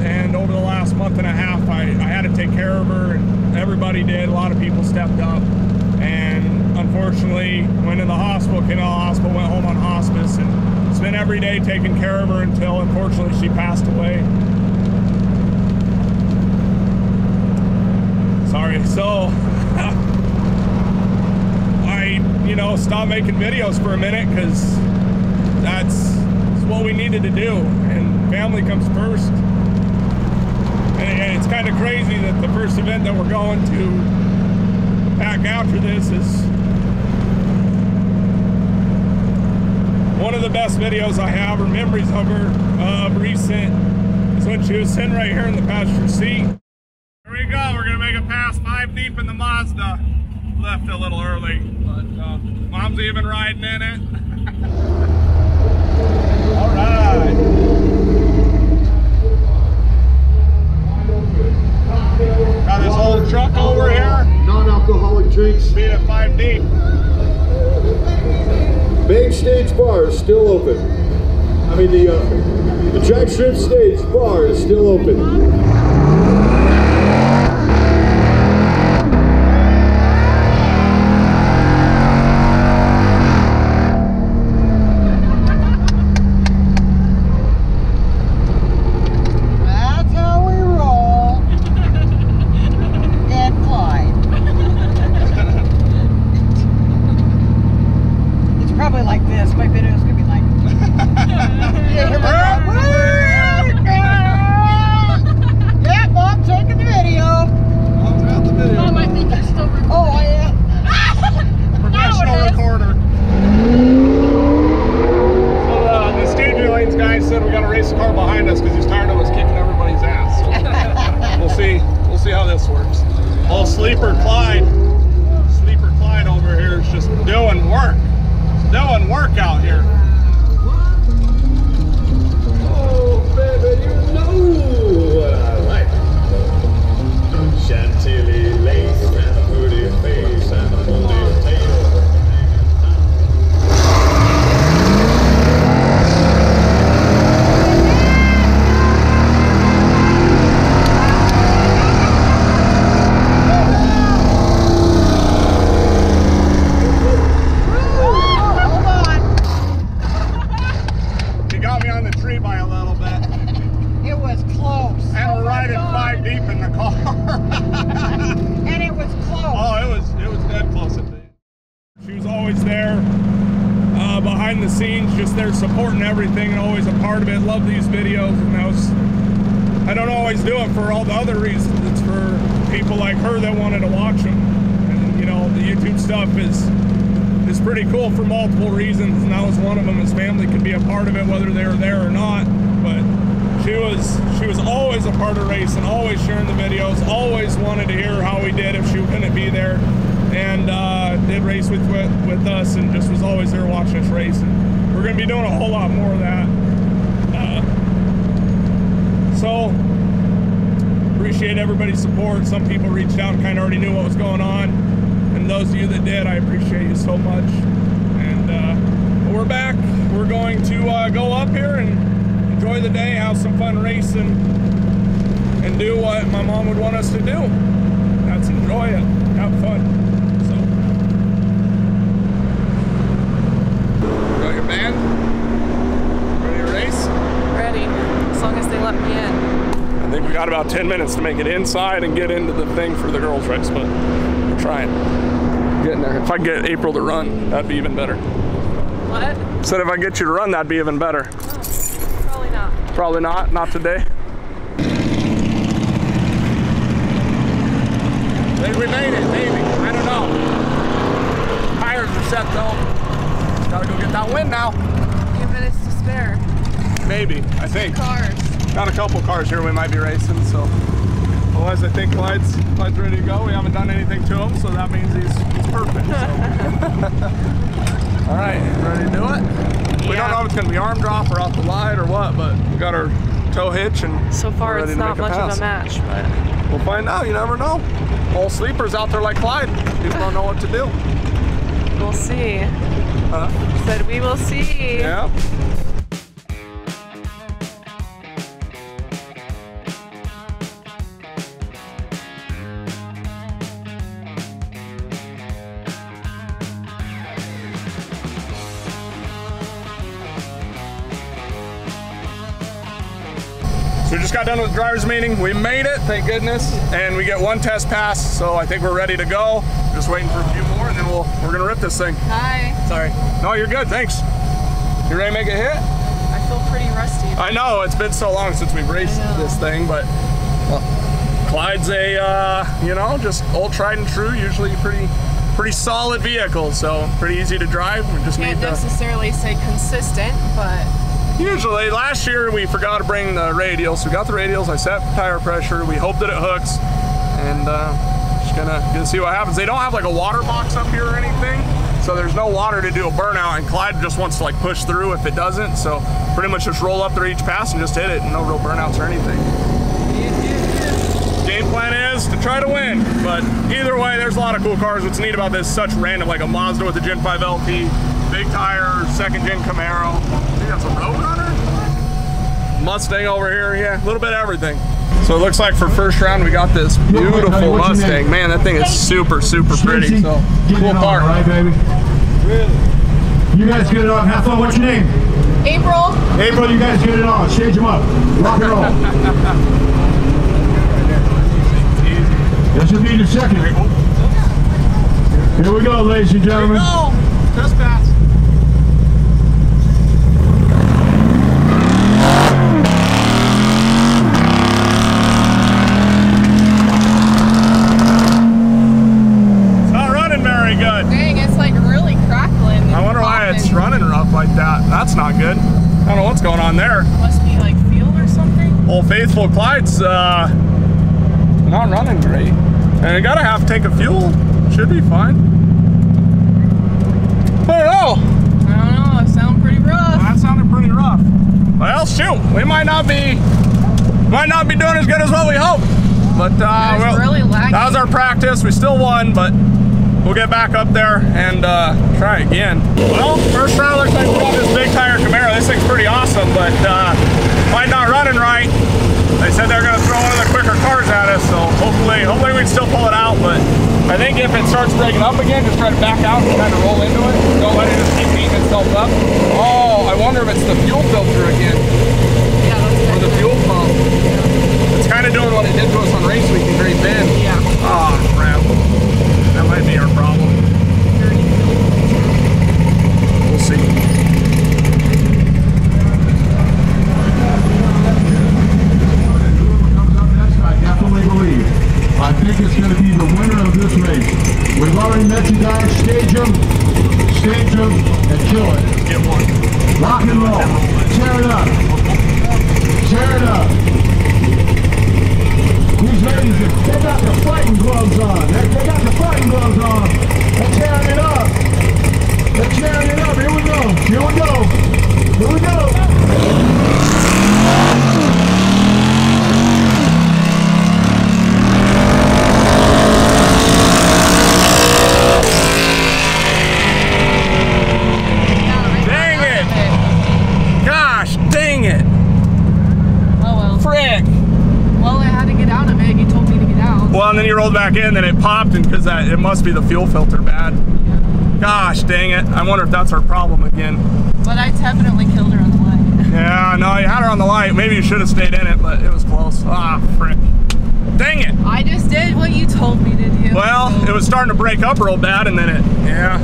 and over the last month and a half, I, I had to take care of her, and everybody did. A lot of people stepped up, and unfortunately, went in the hospital, the hospital, went home on hospice, and spent every day taking care of her until, unfortunately, she passed away. Sorry. So, I, you know, stopped making videos for a minute because that's what we needed to do, and family comes first. And, it's kind of crazy that the first event that we're going to back after this is one of the best videos I have or memories of her of recent is when she was sitting right here in the passenger seat. Here we go. We're gonna make it past five deep in the Mazda. Left a little early, but uh, mom's even riding in it. All right. Got this old truck over here. Non-alcoholic drinks. Being at five deep. Main stage bar is still open. I mean, the uh, the Jack Strip stage bar is still open. Behind the scenes, just there supporting everything and always a part of it. Love these videos, and that was. I don't always do it for all the other reasons. It's for people like her that wanted to watch them, and you know the YouTube stuff is is pretty cool for multiple reasons, and that was one of them. His family could be a part of it, whether they were there or not. But she was she was always a part of race and always sharing the videos, always wanted to hear how we did if she couldn't be there, and uh, did race with, with with us, and just was always there watching us race. And we're gonna be doing a whole lot more of that. Uh, so appreciate everybody's support. Some people reached out and kind of already knew what was going on, and those of you that did, I appreciate you so much. And uh, we're back. We're going to uh, go up here and enjoy the day, have some fun racing, and do what my mom would want us to do. That's enjoy it, have fun. So, got your band? Ready to race? Ready, as long as they let me in. I think we got about 10 minutes to make it inside and get into the thing for the girls' race, but we're trying. Getting there. If I get April to run, that'd be even better. What? Said if I get you to run, that'd be even better. Oh, probably not. Probably not, not today. Think we made it, maybe. I don't know. Tires are set though. Gotta go get that win now. Few minutes to spare. Maybe, I think. Cars. Got a couple cars here we might be racing, so. Otherwise, I think Clyde's, Clyde's ready to go. We haven't done anything to him, so that means he's, he's perfect. So. All right, ready to do it? We don't know if it's gonna be arm drop or off the light or what, but we got our tow hitch and So far, we're ready it's to not make much pass. of a match, but We'll find out. You never know. All sleepers out there like Clyde. People don't know what to do. We'll see. Huh? Said we will see. Yeah. We just got done with the driver's meeting. We made it, thank goodness. And we get one test pass, so I think we're ready to go. Just waiting for a few more and then we'll we're gonna rip this thing. Hi. Sorry. No, you're good, thanks. You ready to make a hit? I feel pretty rusty. I know it's been so long since we've raced this thing, but well, Clyde's a uh, you know just old tried and true, usually pretty pretty solid vehicle, so pretty easy to drive. We just Can't need to. necessarily say consistent, but Usually, last year we forgot to bring the radials. We got the radials. I set tire pressure. We hope that it hooks, and uh, just gonna gonna see what happens. They don't have like a water box up here or anything, so there's no water to do a burnout. And Clyde just wants to like push through if it doesn't. So pretty much just roll up there each pass and just hit it, and no real burnouts or anything. Game plan is to try to win, but either way, there's a lot of cool cars. What's neat about this, such random, like a Mazda with a Gen 5 LT, big tire, second gen Camaro. I think that's a Roadrunner. Mustang over here, yeah, a little bit of everything. So it looks like for first round we got this beautiful What's your Mustang. Man, that thing is super, super pretty. So get cool it on, car. all right, baby? Really? You guys get it on. Have fun. What's your name? April. April, you guys get it on. Change them up. Rock and roll. this will be your second. Here we go, ladies and gentlemen. Test pass. It's not running very good. Dang, it's like really crackling. and I wonder why it's popping. running rough like that. That's not good. I don't know what's going on there. Must be like fuel or something. Old faithful Clyde's uh, not running great. And I got a half tank of fuel. Should be fine. I don't know. I don't know. It sounds pretty rough. That sounded pretty rough. Well, shoot, we might not be might not be doing as good as what we hoped. But uh, That was well, really that was our practice. We still won, but we'll get back up there and uh, try again. Well, first round looks like we got this big tire Camaro. This thing's pretty awesome, but uh, might not running right. They said they're going to throw one of the quicker cars at us, so hopefully, hopefully we can still pull it out. But I think if it starts breaking up again, just try to back out and kind of roll into it. Don't let it just keep beating itself up. Oh, I wonder if it's the fuel filter again Yeah, or the fuel pump. It's kind of doing what it did to us on race week in Great Bend. Yeah. Ah, crap. That might be our problem. We'll see. I definitely believe. I think it's going to be the winner of this race. We've already met you guys. Stage them, stage them, and kill it. Get one. Rock and roll. Tear it up. Tear it up. These ladies, they got the fighting gloves on. They, they got the fighting gloves on. They're tearing it up. They're tearing it up. Here we go. Here we go. Here we go. Dang it! Gosh, dang it! Oh well. Frick! Well, I had to get out of it. You told me to get out. Well, and then you rolled back in, then it popped, and because that it must be the fuel filter bad. Gosh, dang it! I wonder if that's our problem again. But I definitely killed her on the way. Yeah, no, you had her on the light. Maybe you should have stayed in it, but it was close. Ah, frick! Dang it! I just did what you told me to do. Well, so it was starting to break up real bad, and then it, yeah.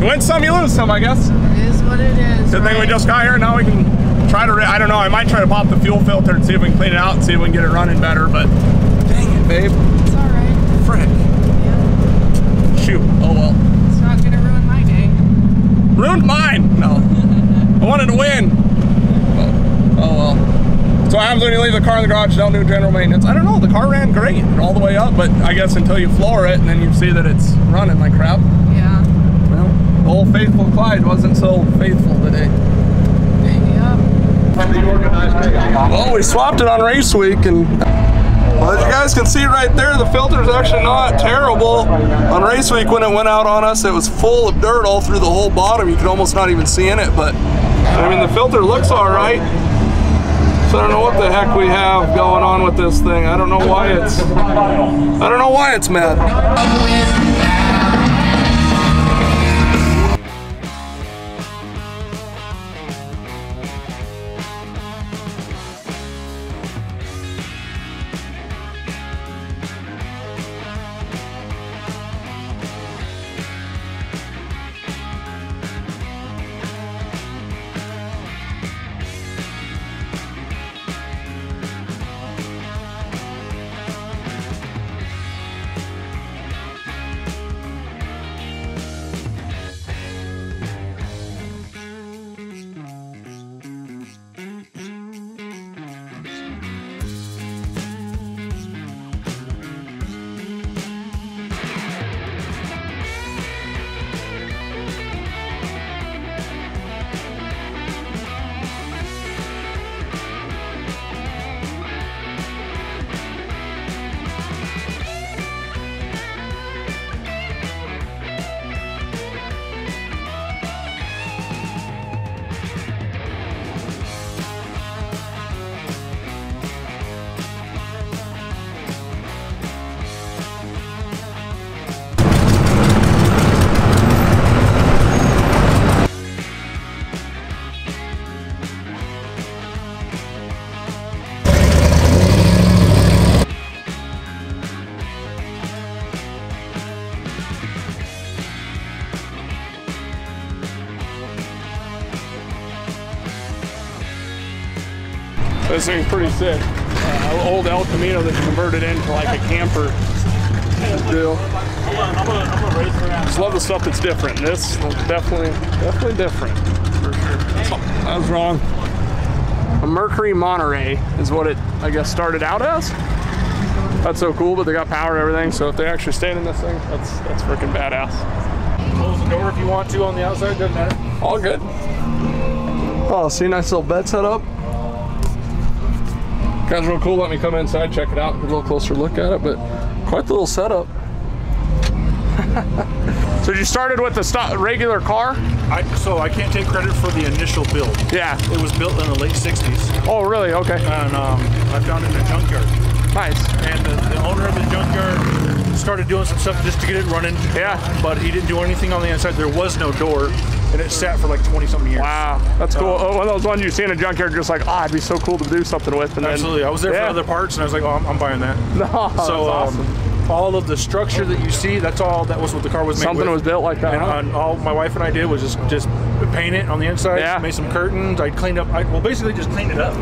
You win some, you lose some, I guess. It is what it is. Good thing we just got here. Now we can try to. I don't know. I might try to pop the fuel filter and see if we can clean it out and see if we can get it running better. But dang it, babe. It's all right. Frick. Yeah. Shoot. Oh well. It's not gonna ruin my day. Ruined mine. No. I wanted to win. But, oh well. So what happens when you leave the car in the garage? Don't do general maintenance. I don't know. The car ran great all the way up, but I guess until you floor it and then you see that it's running like crap. Yeah. Well, the old faithful Clyde wasn't so faithful today. Yep. Well, we swapped it on race week, and Well, as you guys can see right there, the filter's actually not terrible. On race week when it went out on us, it was full of dirt all through the whole bottom. You could almost not even see in it, but I mean, the filter looks all right. I don't know what the heck we have going on with this thing. I don't know why it's, I don't know why it's mad. This thing's pretty sick. Uh, old El Camino that's converted into like a camper deal. Just love the stuff that's different. This definitely, definitely different for sure. I was wrong. A Mercury Monterey is what it, I guess, started out as. That's so cool, but they got power and everything. So if they actually stayed in this thing, that's that's freaking badass. Close the door if you want to on the outside, doesn't matter. All good. Oh, see, nice little bed set up. Guys, real cool. Let me come inside, check it out, get a little closer look at it. But quite the little setup. so you started with the regular car? I, so I can't take credit for the initial build. Yeah. It was built in the late 60s, Oh, really? Okay. and um, I found it in a junkyard. Nice. And the, the owner of the junkyard started doing some stuff just to get it running. Yeah. But he didn't do anything on the inside. There was no door, and it sat for like 20 something years. Wow, that's cool. Oh, one of those ones you see in a junkyard, just like, ah, it'd be so cool to do something with. And then- Absolutely. I was there Yeah. for other parts, and I was like, oh, I'm, I'm buying that. No, that's so awesome. um, all of the structure that you see, that's all. That was what the car was made Something with. was built like that. And, huh? and all my wife and I did was just just paint it on the inside. Yeah. Made some curtains. I cleaned up. I, well, basically just cleaned it up.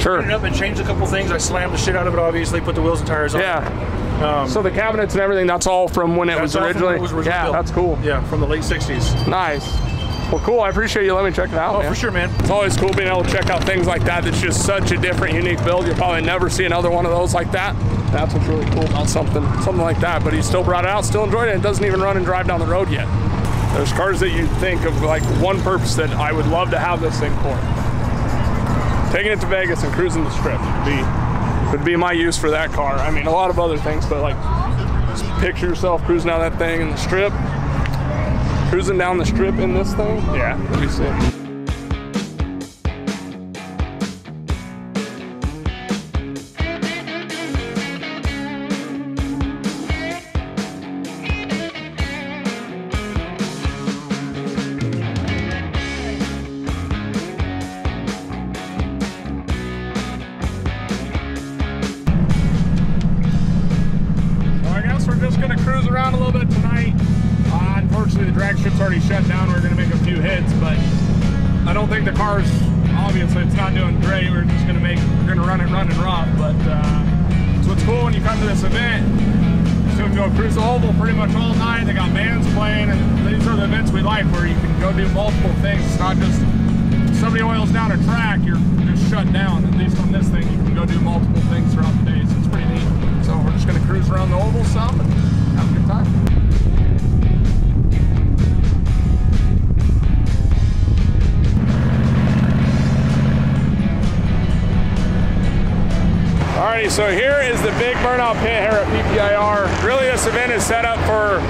Sure. Cleaned it up and changed a couple things. I slammed the shit out of it. Obviously, put the wheels and tires on. Yeah. Um, So the cabinets and everything, that's all from when it was originally. it was originally yeah, built. that's cool. Yeah, from the late '60s. Nice. Well, cool. I appreciate you letting me check it out. Oh, man. for sure, man. It's always cool being able to check out things like that. That's just such a different, unique build. You'll probably never see another one of those like that. That's what's really cool about something, something like that. But he still brought it out, still enjoyed it. and It doesn't even run and drive down the road yet. There's cars that you think of like one purpose that I would love to have this thing for. Taking it to Vegas and cruising the strip would be would be my use for that car. I mean, a lot of other things, but like just picture yourself cruising down that thing in the strip, cruising down the strip in this thing. Yeah, be sick. Alrighty, so here is the big burnout pit here at PPIR. Really, this event is set up for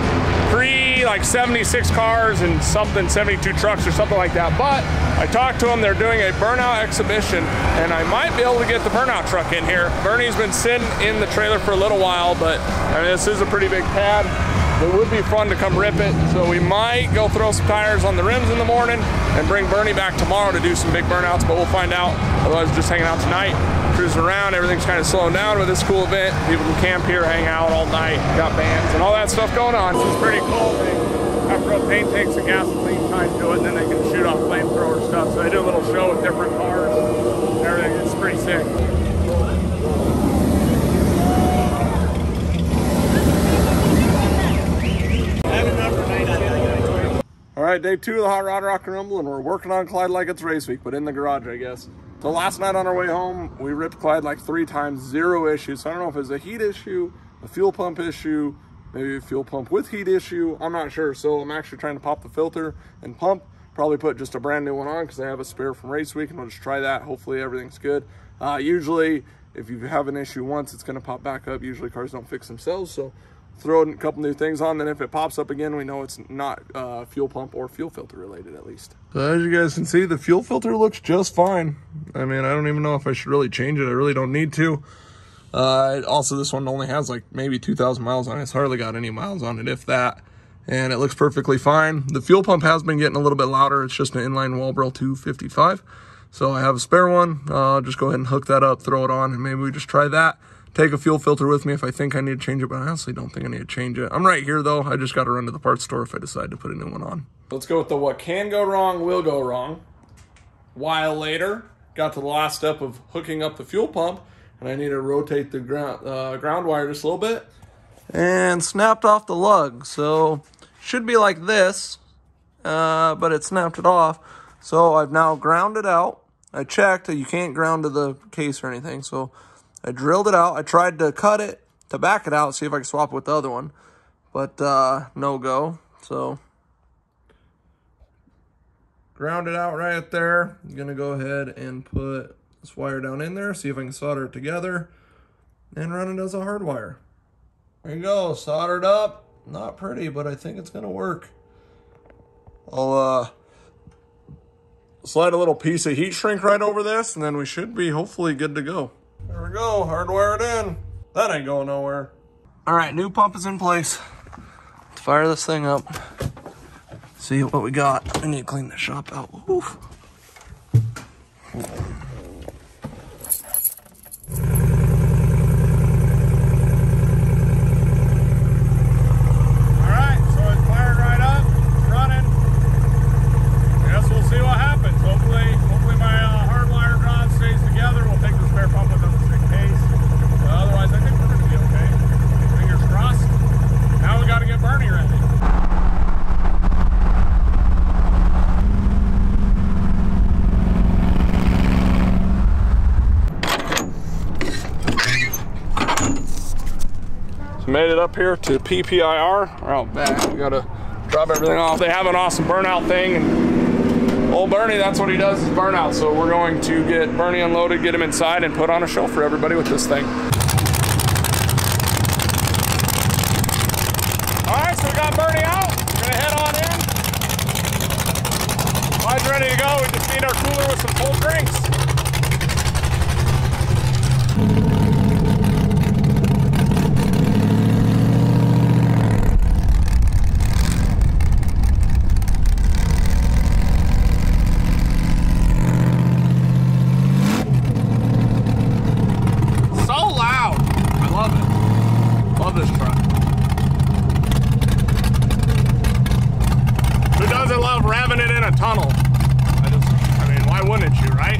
three, like 76 cars and something, 72 trucks or something like that. But I talked to them, they're doing a burnout exhibition, and I might be able to get the burnout truck in here. Burnie's been sitting in the trailer for a little while, but I mean, this is a pretty big pad. It would be fun to come rip it, so we might go throw some tires on the rims in the morning and bring Bernie back tomorrow to do some big burnouts, but we'll find out. Otherwise, just hanging out tonight, cruising around. Everything's kind of slowing down with this cool event. People can camp here, hang out all night, got bands and all that stuff going on. This is pretty cool. They propane tanks and gasoline tied to it, and then they can shoot off flamethrower stuff. So they do a little show with different cars. And everything is pretty sick. All right, day two of the Hot Rod Rock and Rumble, and we're working on Clyde like it's race week, but in the garage, I guess. So last night on our way home, we ripped Clyde like three times, zero issues. So I don't know if it's a heat issue, a fuel pump issue, maybe a fuel pump with heat issue. I'm not sure. So I'm actually trying to pop the filter and pump. Probably put just a brand new one on because I have a spare from race week, and we'll just try that. Hopefully everything's good. Uh, usually, if you have an issue once, it's going to pop back up. Usually cars don't fix themselves, so throw a couple new things on. Then if it pops up again, we know it's not uh, fuel pump or fuel filter related at least. So as you guys can see, the fuel filter looks just fine. I mean, I don't even know if I should really change it. I really don't need to. Uh, also, this one only has like maybe 2,000 miles on it. It's hardly got any miles on it, if that. And it looks perfectly fine. The fuel pump has been getting a little bit louder. It's just an inline Walbro 255. So I have a spare one. Uh, I'll just go ahead and hook that up, throw it on, and maybe we just try that take a fuel filter with me if I think I need to change it, but I honestly don't think I need to change it. I'm right here though. I just got to run to the parts store if I decide to put a new one on. Let's go with the what can go wrong will go wrong. While later, got to the last step of hooking up the fuel pump, and I need to rotate the ground uh, ground wire just a little bit, and snapped off the lug. So should be like this, uh, but it snapped it off. So I've now ground it out. I checked. You can't ground to the case or anything. So I drilled it out. I tried to cut it to back it out, see if I could swap it with the other one, but uh, no go. So ground it out right there. I'm gonna go ahead and put this wire down in there, see if I can solder it together, and run it as a hard wire. There you go, soldered up. Not pretty, but I think it's gonna work. I'll uh, slide a little piece of heat shrink right over this, and then we should be hopefully good to go. Go, hardwire it in. That ain't going nowhere. All right, new pump is in place. Let's fire this thing up. See what we got. I need to clean the shop out. Oof. All right, so it's fired right up, it's running. I guess we'll see what happens. Hopefully, hopefully my uh, hardwire rod stays together. We'll take the spare pump with us just in case. But otherwise, I think we're gonna be okay. Fingers crossed. Now we got to get Burnie ready. So made it up here to PPIR. We're out back. We gotta drop everything off. They have an awesome burnout thing and old Burnie, that's what he does is burnout. So we're going to get Burnie unloaded, get him inside and put on a show for everybody with this thing. All right, so we got Burnie out. We're gonna head on in. Clyde's ready to go. We just need our cooler with some cold drinks. So loud. I love it. Love this truck. Who doesn't love revving it in a tunnel? I just, I mean, why wouldn't you, right?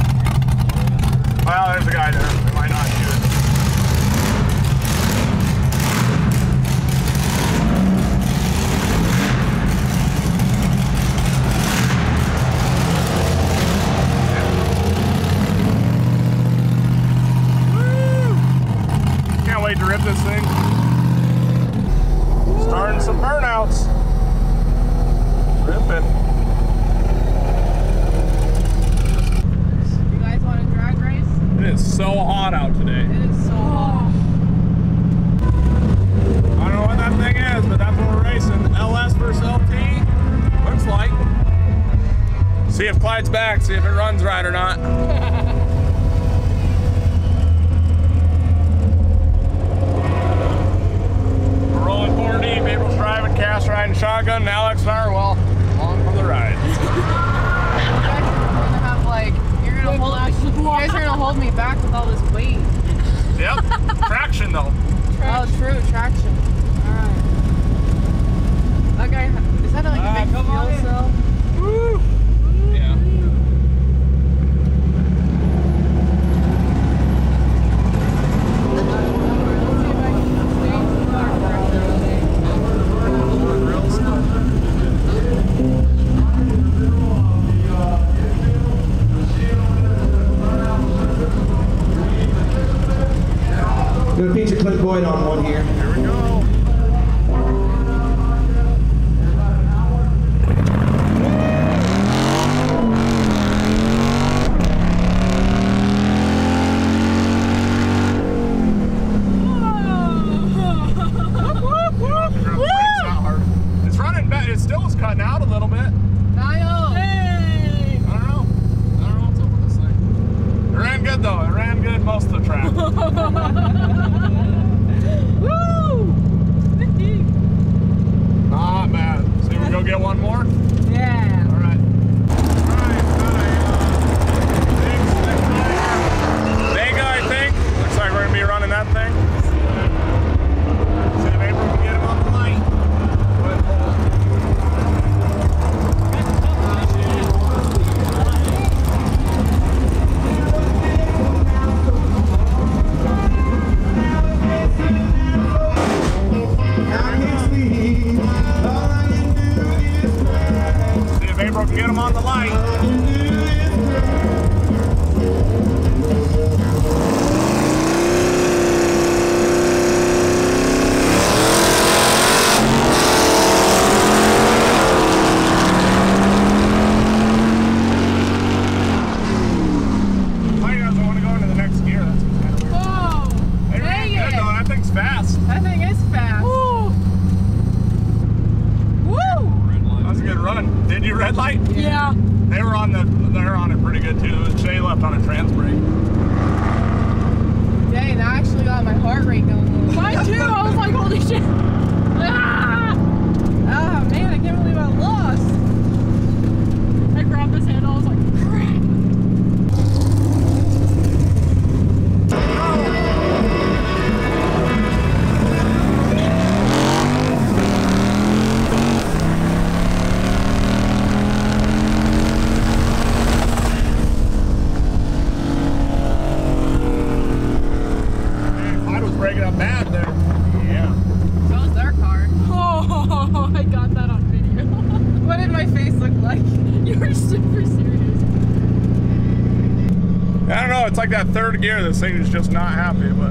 Well, there's a guy there. Shotgun, and Alex and I are, well, along for the ride. gonna have like you're gonna hold you guys are gonna hold me back with all this weight. Yep. Traction though. Oh, true traction. All right. That guy is that like a big fuel cell? Yeah. Boyd on one here. Here we go. It's running back. It still is cutting out a little bit. Niall. I don't know. I don't know what's up with this thing. It ran good though. It ran good most of the track. Not bad. So we go get one more? Yeah. All right. Vega, I think. Looks like we're gonna be running that thing. See April See if April can get him on the light. Mike doesn't want to go into the next gear. That's what's kind of weird. Whoa. They ran Dang good it. though. That thing's fast. That thing is fast. Woo. Woo. That was a good run. Did you red light? Yeah. They were on the. They're on it pretty good too. Shay left on a trans brake. Dang, I actually got my heart rate going. Mine too. I was like, holy shit. Ah! Ah, man, I can't believe I lost. I grabbed his handle. I was like, This thing is just not happy. But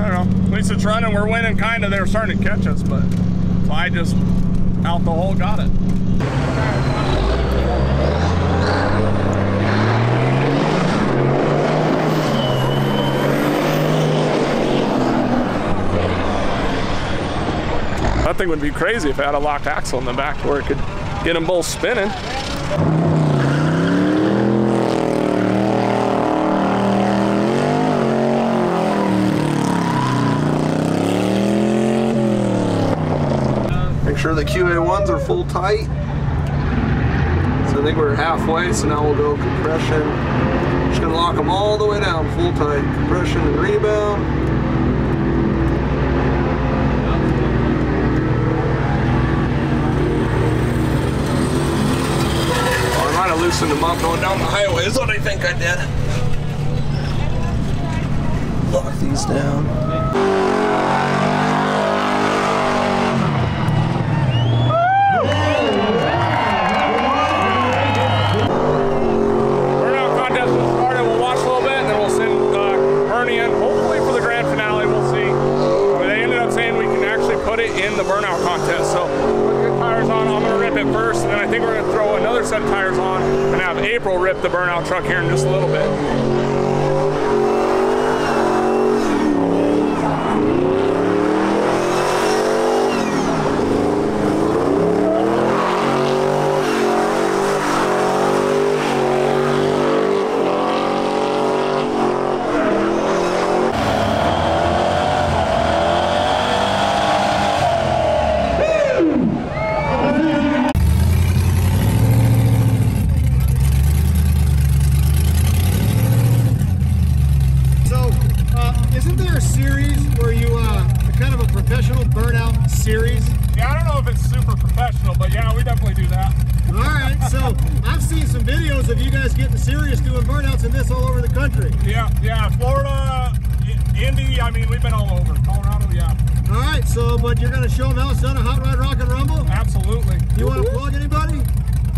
I don't know. At least it's running. We're winning. Kind of. They're starting to catch us. But I just out the hole got it. That thing would be crazy if it had a locked axle in the back where it could get them both spinning. Sure the QA1s are full tight. So I think we're halfway, so now we'll go compression. Just gonna lock them all the way down, full tight. Compression and rebound. I might have loosened them up going down the highway, is what I think I did. Lock these down. The burnout truck here in just a little bit. So I've seen some videos of you guys getting serious doing burnouts in this all over the country. Yeah, yeah. Florida, I- Indy. I mean, we've been all over. Colorado, yeah. All right, so but you're gonna show them how it's done at Hot Rod Rock and Rumble. Absolutely. You want to plug anybody?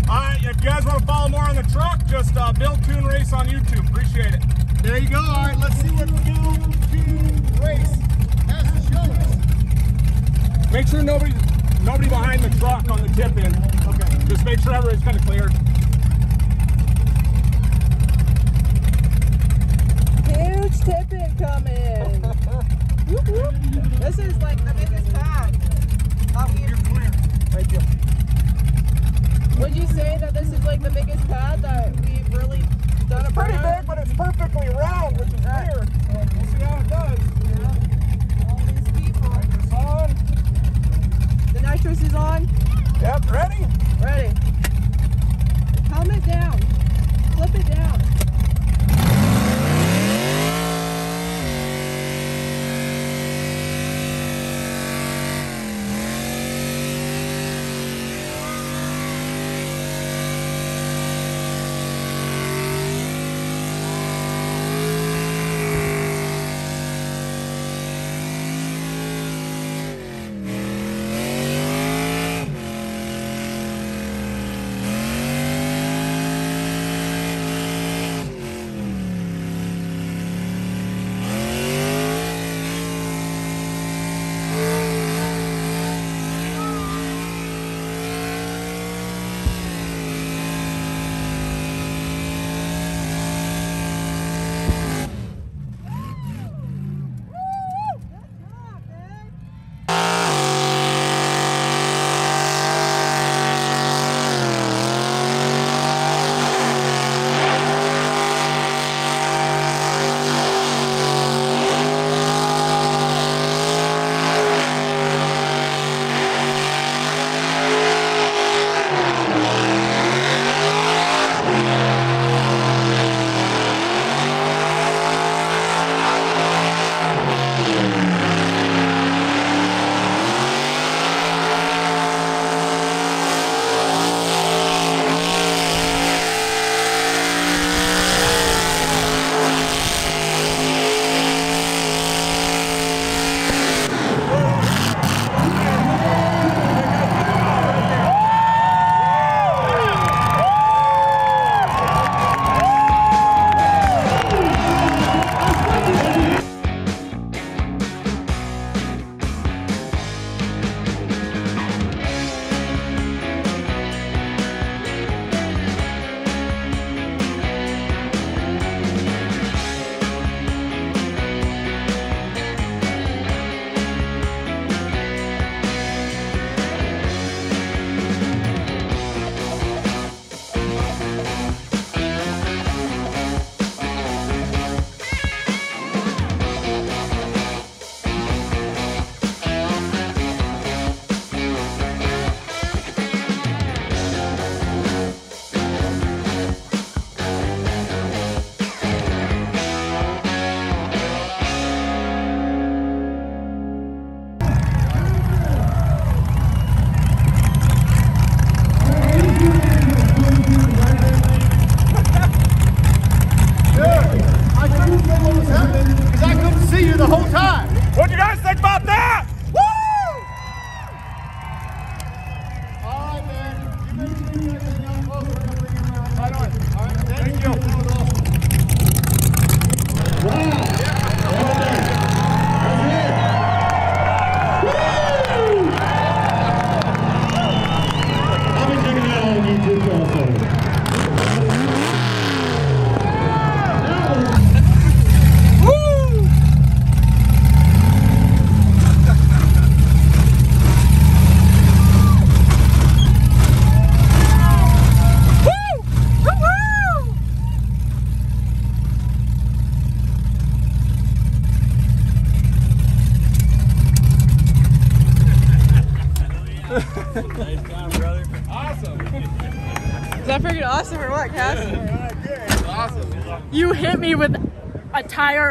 All right, if you guys want to follow more on the truck, just uh, Build Tune Race on YouTube. Appreciate it. There you go. All right, let's see what Build Tune Race has to show us. Make sure nobody, nobody behind the truck on the tip in. Okay. Just make sure everybody's kind of cleared. Huge tipping coming. Whoop, whoop. This is like the biggest pad. Um, Thank you. would you say that this is like the biggest pad that we've really done a Pretty burnout? big, but it's perfectly round, which is weird. So we'll see how it does. All these people. Nitrous on. The nitrous is on. Yep, ready? Ready. Helmet down. Flip it down.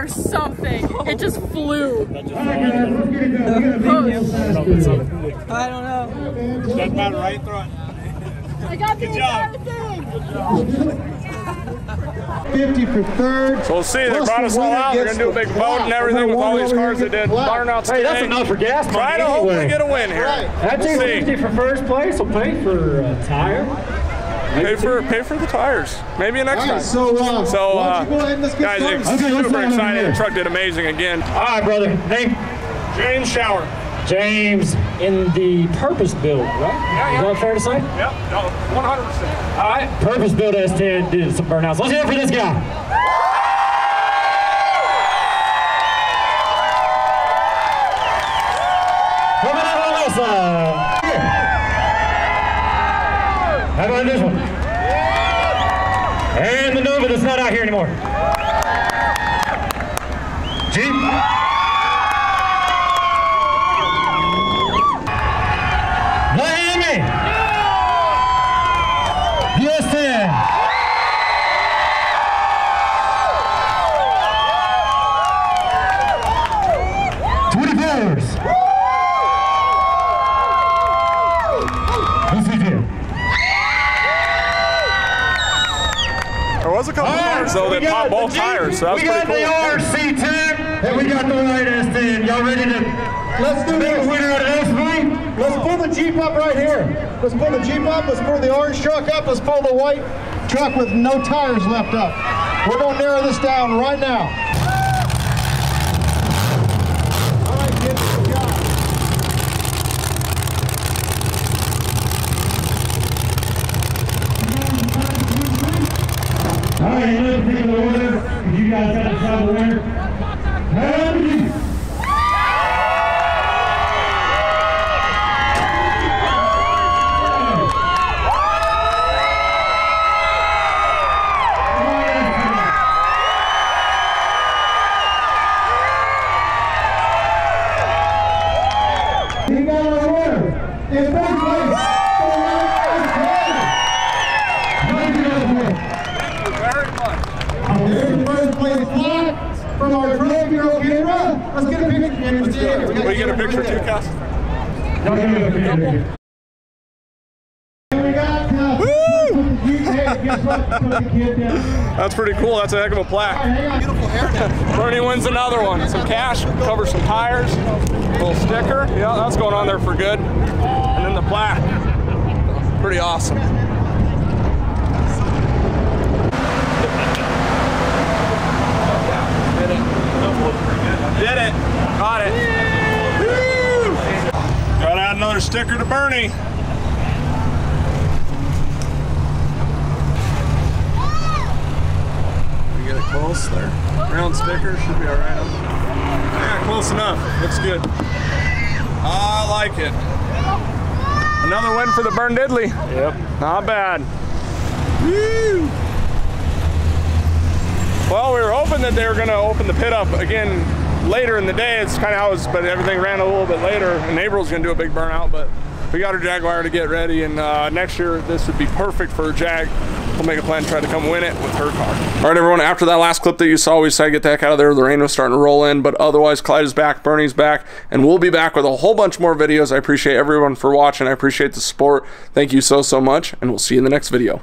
Or something. It just flew. All right, guys, let's get it done. We got a video faster. I don't know. Doesn't right? Throw. I got the Good job. thing. 50 for third. So we'll see. They Plus brought us all winner out. They're gonna do a big vote and everything with all these cars and that did the plaque. burnouts Hey, that's enough for gas money Try to hopefully anyway. get a win here. That We'll see. 250 for first place will pay for a tire. Pay for pay for the tires. Maybe next All time. right, so, uh, So, why uh, don't you go ahead and let's get guys, started. it's Okay, super excited. The truck did amazing again. All right, brother. Name James Shower. James in the purpose build, right? Yeah, yeah. Is that fair to say? Yep, no, 100%. All right. Purpose build S10 did some burnouts. Let's hear it for this guy. Coming out on this side. Here. How about this one? And the Nova that's not out here anymore. Jeep. Couple cars though we got popped both the tires, so that's we got cool. the RC10 and we got the light S10. Y'all ready to Let's do make a this. winner out of this, please? Let's pull the Jeep up right here. Let's pull the Jeep up. Let's pull the orange truck up. Let's pull the white truck with no tires left up. We're going to narrow this down right now. All right, kids, good job. All right, another particular order. If you guys got to decide the winner. Happy. He got our winner. In first place, for the white Very much. There's the first place flag from our 12-year-old Kendra. Let's get a picture. Kendra. Stay here. We got Will you get a Kendra picture right too, there. Cass? Y'all give me a picture. We got, uh, Woo! Hey, guess what? Put the kid down. That's pretty cool. That's a heck of a plaque. Beautiful haircut. Burnie wins another one. Some cash, cover some tires, little sticker. Yeah, that's going on there for good. Plaque. Pretty awesome. Did it. Got it. Woo! Gotta add another sticker to Burnie. We get it close there. Round sticker should be all right. Yeah, close enough. Looks good. I like it. Another win for the Burn Diddley. Yep. Not bad. Woo! Well, we were hoping that they were going to open the pit up again later in the day. It's kind of how it was, but everything ran a little bit later. And April's going to do a big burnout, but we got our Jaguar to get ready. And uh, next year, this would be perfect for a Jag. We'll make a plan to try to come win it with her car. All right, everyone. After that last clip that you saw, we decided to get the heck out of there. The rain was starting to roll in, but otherwise, Clyde is back, Burnie's back, and we'll be back with a whole bunch more videos. I appreciate everyone for watching. I appreciate the support. Thank you so, so much, and we'll see you in the next video.